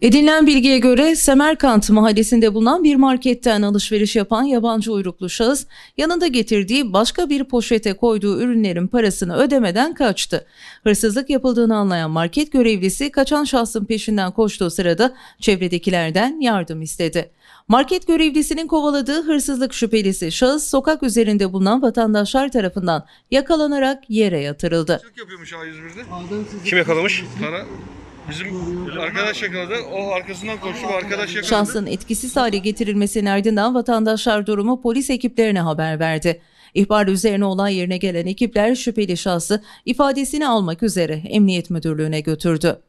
Edinilen bilgiye göre Semerkant mahallesinde bulunan bir marketten alışveriş yapan yabancı uyruklu şahıs yanında getirdiği başka bir poşete koyduğu ürünlerin parasını ödemeden kaçtı. Hırsızlık yapıldığını anlayan market görevlisi kaçan şahsın peşinden koştuğu sırada çevredekilerden yardım istedi. Market görevlisinin kovaladığı hırsızlık şüphelisi şahıs sokak üzerinde bulunan vatandaşlar tarafından yakalanarak yere yatırıldı. Hırsızlık yapıyormuş A101'de. Kim yakalamış? Para. Bizim arkadaş yakaladı. O arkasından koştu. Arkadaş yakaladı. Şahsın etkisiz hale getirilmesinin ardından vatandaşlar durumu polis ekiplerine haber verdi. İhbar üzerine olay yerine gelen ekipler şüpheli şahsı ifadesini almak üzere emniyet müdürlüğüne götürdü.